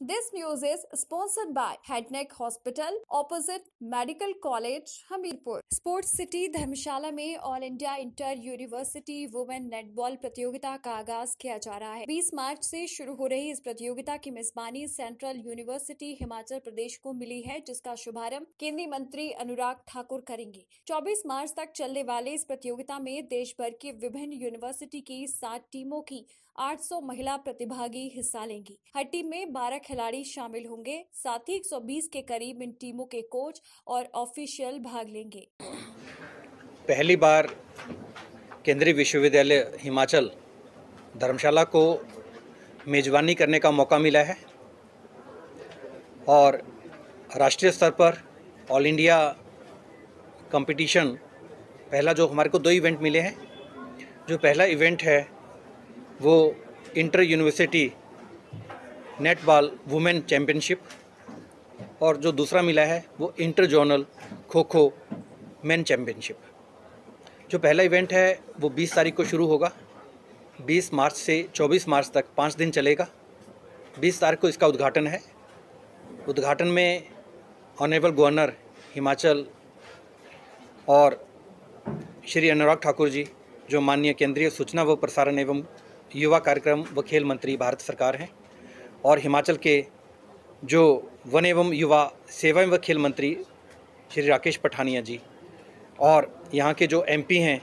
This news is sponsored by Headneck Hospital opposite Medical College, Hamirpur. Sports city Dharamshala में all India inter university women netball प्रतियोगिता का आगाज़ किया जा रहा है 20 मार्च से शुरू हो रही इस प्रतियोगिता की मेजबानी सेंट्रल यूनिवर्सिटी हिमाचल प्रदेश को मिली है जिसका शुभारंभ केंद्रीय मंत्री अनुराग ठाकुर करेंगे 24 मार्च तक चलने वाले इस प्रतियोगिता में देश भर की विभिन्न यूनिवर्सिटी की सात टीमों की 800 महिला प्रतिभागी हिस्सा लेंगी। हर टीम में 12 खिलाड़ी शामिल होंगे। साथ ही 120 के करीब इन टीमों के कोच और ऑफिशियल भाग लेंगे। पहली बार केंद्रीय विश्वविद्यालय हिमाचल धर्मशाला को मेज़बानी करने का मौका मिला है और राष्ट्रीय स्तर पर ऑल इंडिया कंपटीशन पहला जो हमारे को दो इवेंट मिले हैं, जो पहला इवेंट है वो inter university netball women championship और जो दूसरा मिला है वो inter zonal kho kho man championship जो पहला इवेंट है वो 20 तारीख को शुरू होगा। 20 मार्च से 24 मार्च तक पाँच दिन चलेगा। 20 तारीख को इसका उद्घाटन है। उद्घाटन में ऑनरेबल गवर्नर हिमाचल और श्री अनुराग ठाकुर जी, जो माननीय केंद्रीय सूचना व प्रसारण एवं युवा कार्यक्रम व खेल मंत्री भारत सरकार हैं और हिमाचल के जो वन एवं युवा सेवा एवं खेल मंत्री श्री राकेश पठानिया जी और यहाँ के जो एमपी हैं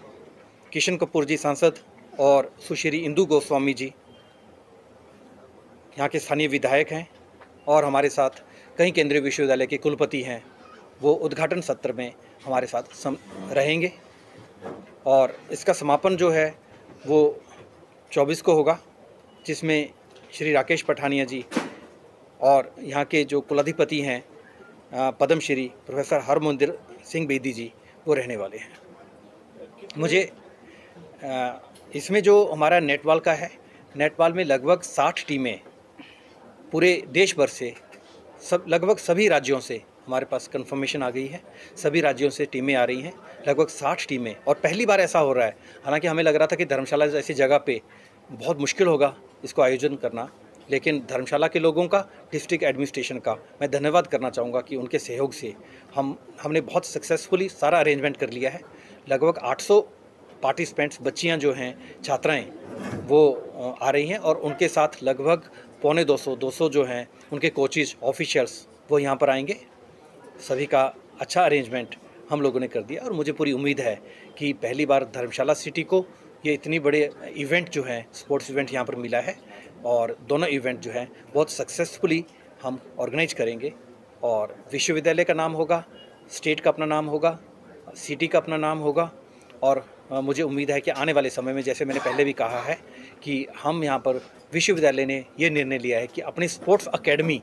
किशन कपूर जी सांसद और सुश्री इंदु गोस्वामी जी, यहाँ के स्थानीय विधायक हैं और हमारे साथ कई केंद्रीय विश्वविद्यालय के कुलपति हैं, वो उद्घाटन सत्र में हमारे साथ सम रहेंगे। और इसका समापन जो है, वो 24 को होगा, जिसमें श्री राकेश पठानिया जी और यहाँ के जो कुलाधिपति हैं पद्म श्री प्रोफेसर हरमंदिर सिंह बेदी जी, वो रहने वाले हैं। मुझे इसमें जो हमारा नेटवाल का है, नेटवाल में लगभग 60 टीमें पूरे देश भर से, सब, लगभग सभी राज्यों से हमारे पास कंफर्मेशन आ गई है। सभी राज्यों से टीमें आ रही हैं। लगभग 60 टीमें। और पहली बार ऐसा हो रहा है। हालाँकि हमें लग रहा था कि धर्मशाला जैसी जगह पे बहुत मुश्किल होगा इसको आयोजन करना। लेकिन धर्मशाला के लोगों का डिस्ट्रिक्ट एडमिनिस्ट्रेशन का मैं धन्यवाद करना चाहूँगा कि उनके सहयोग से हम, हमने बहुत सक्सेसफुली सारा अरेंजमेंट कर लिया है। लगभग 800 पार्टिसिपेंट्स बच्चियाँ जो हैं, छात्राएँ, वो आ रही हैं। और उनके साथ लगभग पौने 200 200 जो हैं, उनके कोचिज ऑफिशियल्स वो यहाँ पर आएँगे। सभी का अच्छा अरेंजमेंट हम लोगों ने कर दिया और मुझे पूरी उम्मीद है कि पहली बार धर्मशाला सिटी को ये इतनी बड़े इवेंट जो हैं स्पोर्ट्स इवेंट यहाँ पर मिला है और दोनों इवेंट जो हैं, बहुत सक्सेसफुली हम ऑर्गेनाइज करेंगे और विश्वविद्यालय का नाम होगा स्टेट का अपना नाम होगा सिटी का अपना नाम होगा और मुझे उम्मीद है कि आने वाले समय में जैसे मैंने पहले भी कहा है कि हम यहाँ पर विश्वविद्यालय ने ये निर्णय लिया है कि अपनी स्पोर्ट्स अकेडमी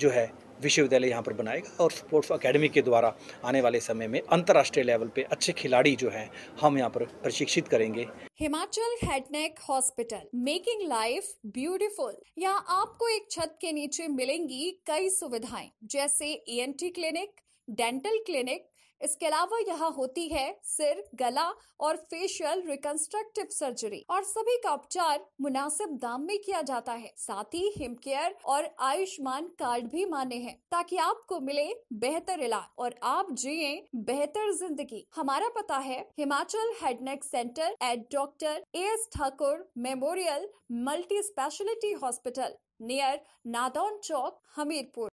जो है विश्वविद्यालय यहाँ पर बनाएगा और स्पोर्ट्स अकेडमी के द्वारा आने वाले समय में अंतर्राष्ट्रीय लेवल पे अच्छे खिलाड़ी जो हैं, हम यहाँ पर प्रशिक्षित करेंगे। Himachal head neck hospital making life beautiful यहाँ आपको एक छत के नीचे मिलेंगी कई सुविधाएँ, जैसे ई क्लिनिक डेंटल क्लिनिक इसके अलावा यहाँ होती है सिर, गला और फेशियल रिकंस्ट्रक्टिव सर्जरी और सभी का उपचार मुनासिब दाम में किया जाता है। साथ ही हिम केयर और आयुष्मान कार्ड भी माने हैं, ताकि आपको मिले बेहतर इलाज और आप जिए बेहतर ज़िंदगी। हमारा पता है Himachal head neck centre at doctor A S Thakur memorial multi speciality hospital near Nadaun chowk Hamirpur